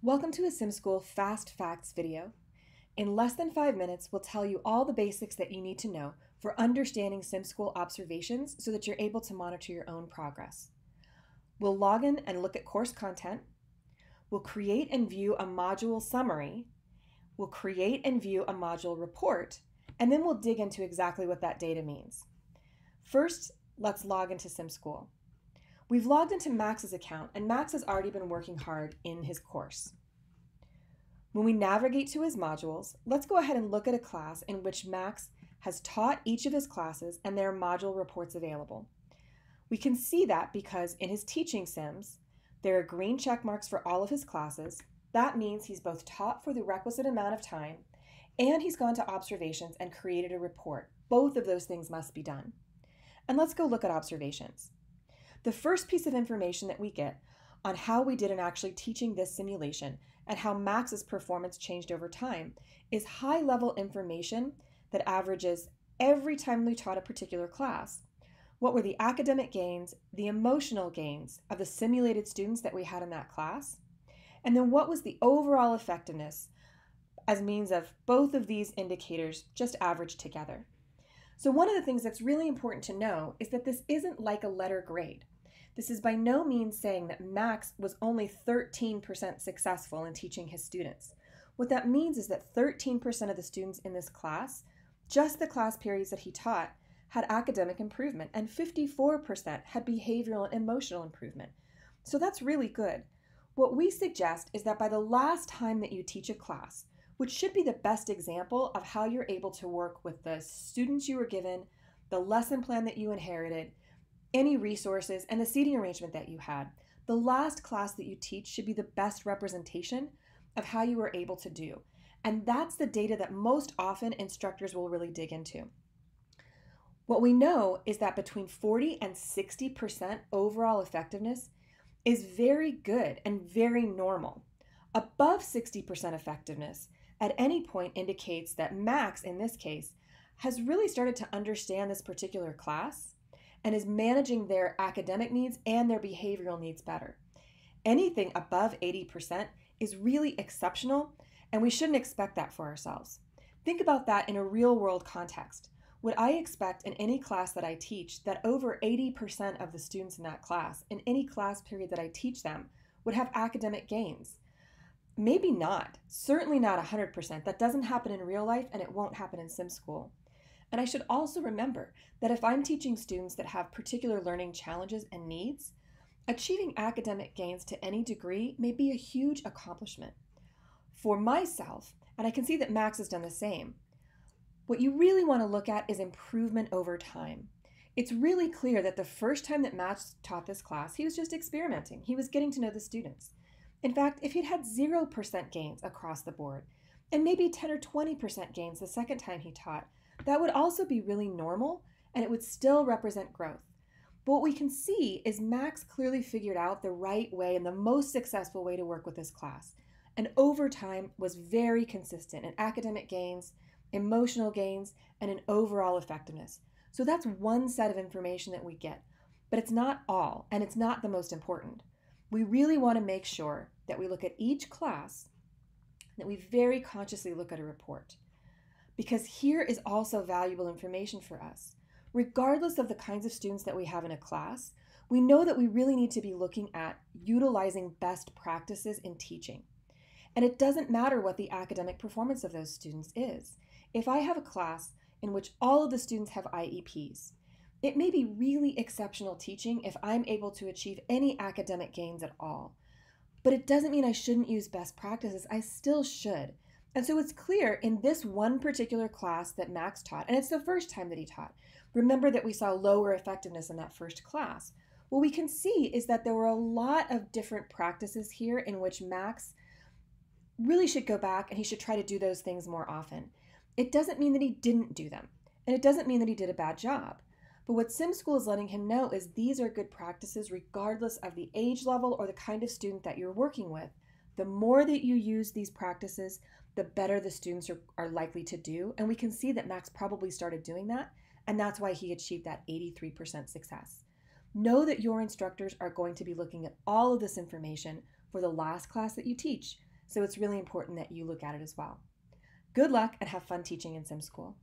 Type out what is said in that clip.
Welcome to a SimSchool Fast Facts video. In less than five minutes, we'll tell you all the basics that you need to know for understanding SimSchool observations so that you're able to monitor your own progress. We'll log in and look at course content. We'll create and view a module summary. We'll create and view a module report, and then we'll dig into exactly what that data means. First, let's log into SimSchool. We've logged into Max's account, and Max has already been working hard in his course. When we navigate to his modules, let's go ahead and look at a class in which Max has taught each of his classes and there are module reports available. We can see that because in his teaching sims, there are green check marks for all of his classes. That means he's both taught for the requisite amount of time and he's gone to observations and created a report. Both of those things must be done. And let's go look at observations. The first piece of information that we get on how we did in actually teaching this simulation and how Max's performance changed over time is high level information that averages every time we taught a particular class. What were the academic gains, the emotional gains of the simulated students that we had in that class? And then what was the overall effectiveness as means of both of these indicators just averaged together? So, one of the things that's really important to know is that this isn't like a letter grade. This is by no means saying that Max was only 13% successful in teaching his students. What that means is that 13% of the students in this class, just the class periods that he taught, had academic improvement, and 54% had behavioral and emotional improvement. So that's really good. What we suggest is that by the last time that you teach a class, which should be the best example of how you're able to work with the students you were given, the lesson plan that you inherited, any resources, and the seating arrangement that you had. The last class that you teach should be the best representation of how you were able to do. And that's the data that most often instructors will really dig into. What we know is that between 40 and 60% overall effectiveness is very good and very normal. Above 60% effectiveness at any point indicates that Max, in this case, has really started to understand this particular class and is managing their academic needs and their behavioral needs better. Anything above 80% is really exceptional, and we shouldn't expect that for ourselves. Think about that in a real world context. Would I expect in any class that I teach that over 80% of the students in that class, in any class period that I teach them, would have academic gains? Maybe not. Certainly not 100%. That doesn't happen in real life and it won't happen in sim school. And I should also remember that if I'm teaching students that have particular learning challenges and needs, achieving academic gains to any degree may be a huge accomplishment. For myself, and I can see that Max has done the same, what you really want to look at is improvement over time. It's really clear that the first time that Max taught this class, he was just experimenting. He was getting to know the students. In fact, if he'd had 0% gains across the board, and maybe 10 or 20% gains the second time he taught, that would also be really normal and it would still represent growth. But what we can see is Max clearly figured out the right way and the most successful way to work with this class. And over time was very consistent in academic gains, emotional gains, and in overall effectiveness. So that's one set of information that we get, but it's not all, and it's not the most important. We really want to make sure that we look at each class, that we very consciously look at a report because here is also valuable information for us. Regardless of the kinds of students that we have in a class, we know that we really need to be looking at utilizing best practices in teaching. And it doesn't matter what the academic performance of those students is. If I have a class in which all of the students have IEPs, it may be really exceptional teaching if I'm able to achieve any academic gains at all. But it doesn't mean I shouldn't use best practices. I still should. And so it's clear in this one particular class that Max taught, and it's the first time that he taught. Remember that we saw lower effectiveness in that first class. What we can see is that there were a lot of different practices here in which Max really should go back and he should try to do those things more often. It doesn't mean that he didn't do them, and it doesn't mean that he did a bad job. But what Sim School is letting him know is these are good practices regardless of the age level or the kind of student that you're working with. The more that you use these practices, the better the students are, are likely to do. And we can see that Max probably started doing that, and that's why he achieved that 83% success. Know that your instructors are going to be looking at all of this information for the last class that you teach so it's really important that you look at it as well. Good luck and have fun teaching in Sim School.